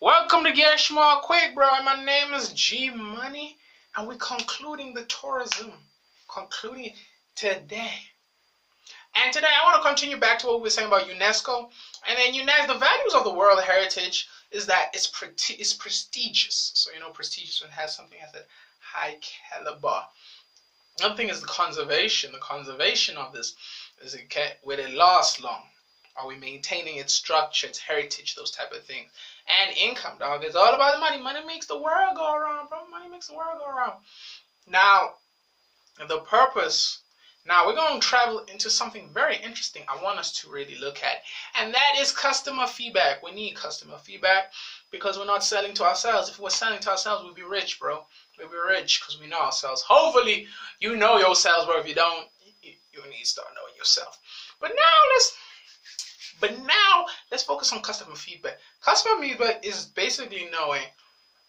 Welcome to Get Smart Quick, bro. My name is G Money, and we're concluding the tourism. Concluding today. And today I want to continue back to what we were saying about UNESCO. And then UNESCO, the values of the World Heritage is that it's pretty, it's prestigious. So you know, prestigious when it has something as a high caliber. Another thing is the conservation. The conservation of this is it can, will it last long? Are we maintaining its structure, its heritage, those type of things? And income, dog. It's all about the money. Money makes the world go around, bro. Money makes the world go around. Now, the purpose now we're going to travel into something very interesting I want us to really look at, and that is customer feedback. We need customer feedback because we're not selling to ourselves. If we're selling to ourselves, we'll be rich, bro. We'll be rich because we know ourselves. Hopefully, you know yourselves, but if you don't, you, you need to start knowing yourself. But now let's but now let's focus on customer feedback. Customer feedback is basically knowing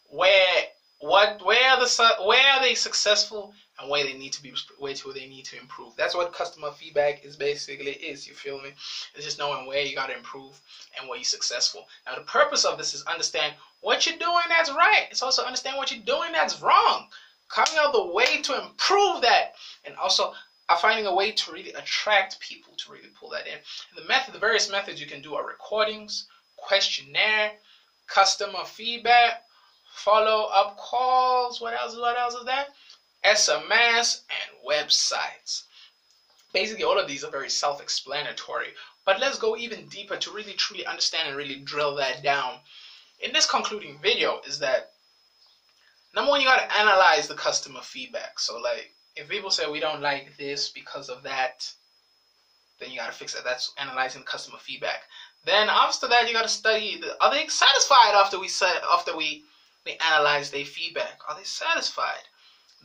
where what where the where are they successful and where they need to be where to they need to improve. That's what customer feedback is basically is. You feel me? It's just knowing where you got to improve and where you're successful. Now the purpose of this is understand what you're doing that's right. It's also understand what you're doing that's wrong. Coming out the way to improve that, and also are finding a way to really attract people to really pull that in. And the method, the various methods you can do are recordings, questionnaire, customer feedback, follow up calls. What else? What else is that? SMS, and websites. Basically, all of these are very self explanatory, but let's go even deeper to really truly understand and really drill that down. In this concluding video, is that number one, you got to analyze the customer feedback. So, like, if people say we don't like this because of that, then you got to fix it. That's analyzing customer feedback. Then after that, you got to study: the, are they satisfied after we said after we we analyze their feedback? Are they satisfied?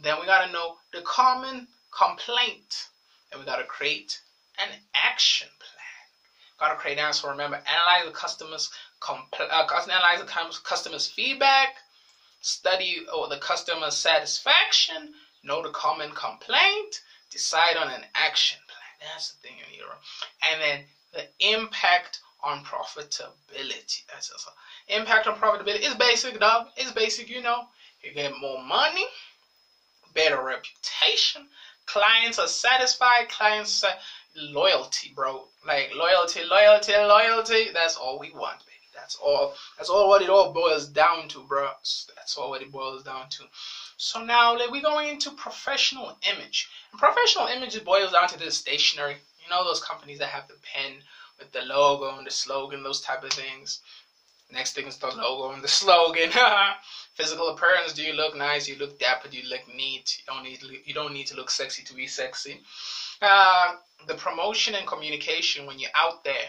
Then we got to know the common complaint. and we got to create an action plan. Got to create an answer. Remember, analyze the customers' compl- uh, analyze the customers' feedback, study or the customer satisfaction, know the common complaint, decide on an action plan. That's the thing you need. And then the impact on profitability. That's also impact on profitability. It's basic, dog. It's basic. You know, you get more money better reputation. Clients are satisfied. Clients are loyalty, bro. Like loyalty, loyalty, loyalty. That's all we want, baby. That's all. That's all what it all boils down to, bro. That's all what it boils down to. So now, like, we're going into professional image. And professional image boils down to the stationery. You know those companies that have the pen with the logo and the slogan, those type of things. Next thing is the logo and the slogan. Physical appearance: Do you look nice? You look dapper? Do you look neat? You don't need you don't need to look sexy to be sexy. Uh, the promotion and communication when you're out there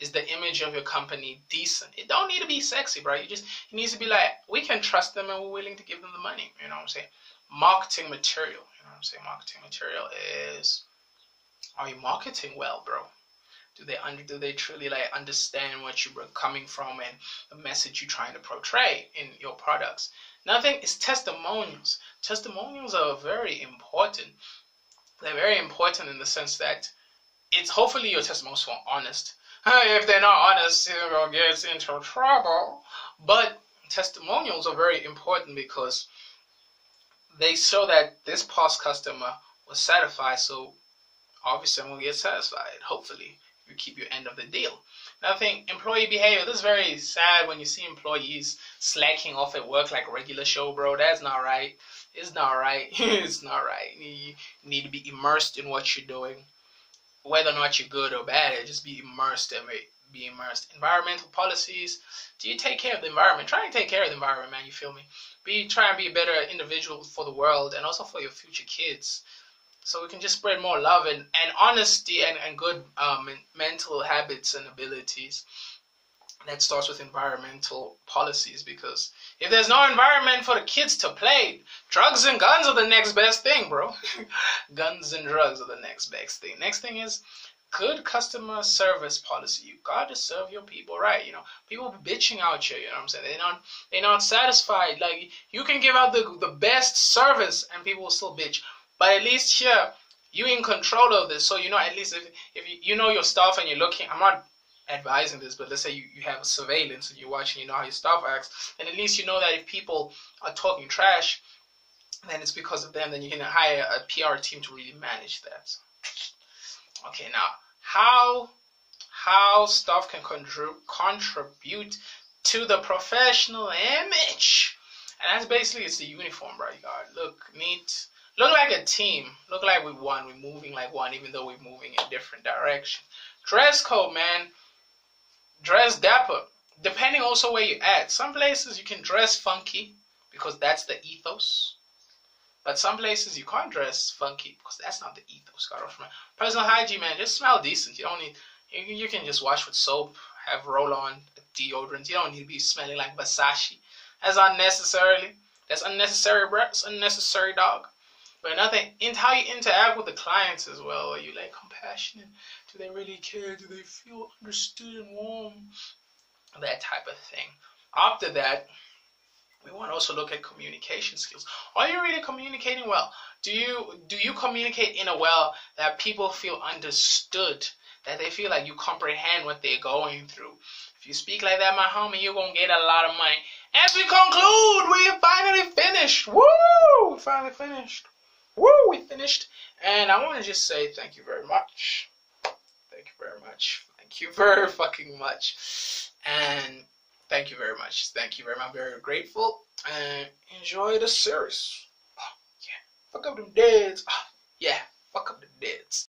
is the image of your company decent? It don't need to be sexy, bro. You just it needs to be like we can trust them and we're willing to give them the money. You know what I'm saying? Marketing material. You know what I'm saying? Marketing material is are you marketing well, bro? do they under do they truly like understand what you're coming from and the message you're trying to portray in your products another thing is testimonials testimonials are very important they're very important in the sense that it's hopefully your testimonials are honest if they're not honest you're gonna get into trouble but testimonials are very important because they show that this past customer was satisfied so obviously I'm gonna get satisfied hopefully you keep your end of the deal. Another thing, employee behavior. This is very sad when you see employees slacking off at work like regular show, bro. That's not right. It's not right. it's not right. You need to be immersed in what you're doing. Whether or not you're good or bad, just be immersed in it. Be immersed. Environmental policies. Do you take care of the environment? Try and take care of the environment, man. You feel me? Be try and be a better individual for the world and also for your future kids so we can just spread more love and, and honesty and, and good um, mental habits and abilities that starts with environmental policies because if there's no environment for the kids to play drugs and guns are the next best thing bro. Guns and drugs are the next best thing. Next thing is good customer service policy. You got to serve your people right you know. People bitching out here you know what i'm saying? They're not they're not satisfied. Like you can give out the, the best service and people will still bitch but at least here, you in control of this. So you know at least if if you, you know your stuff and you're looking, I'm not advising this, but let's say you, you have a surveillance and you're watching, you know how your stuff acts, and at least you know that if people are talking trash, then it's because of them. Then you can hire a PR team to really manage that. Okay, now how how stuff can contribute to the professional image, and that's basically it's the uniform, right? Got look neat, look like a team, look like we won, we're moving like one, even though we're moving in different direction. Dress code, man, dress dapper. Depending also where you're at. Some places you can dress funky because that's the ethos. But some places you can't dress funky because that's not the ethos. Got from personal hygiene, man. Just smell decent. You don't need. You, you can just wash with soap, have roll on deodorant. You don't need to be smelling like Versace. That's unnecessarily. That's unnecessary, bro. It's unnecessary, dog. But nothing in how you interact with the clients as well. Are you like compassionate? Do they really care? Do they feel understood and warm? That type of thing. After that, we want to also look at communication skills. Are you really communicating well? Do you do you communicate in a well that people feel understood? That they feel like you comprehend what they're going through. If you speak like that, my homie, you're gonna get a lot of money. As we conclude, we finally finished. Woo! Finally finished. Woo! We finished. And I want to just say thank you very much. Thank you very much. Thank you very fucking much. And Thank you very much. Thank you very much. I'm very grateful. And enjoy the series. Oh, yeah. Fuck up them deads. Oh, yeah. Fuck up the deads.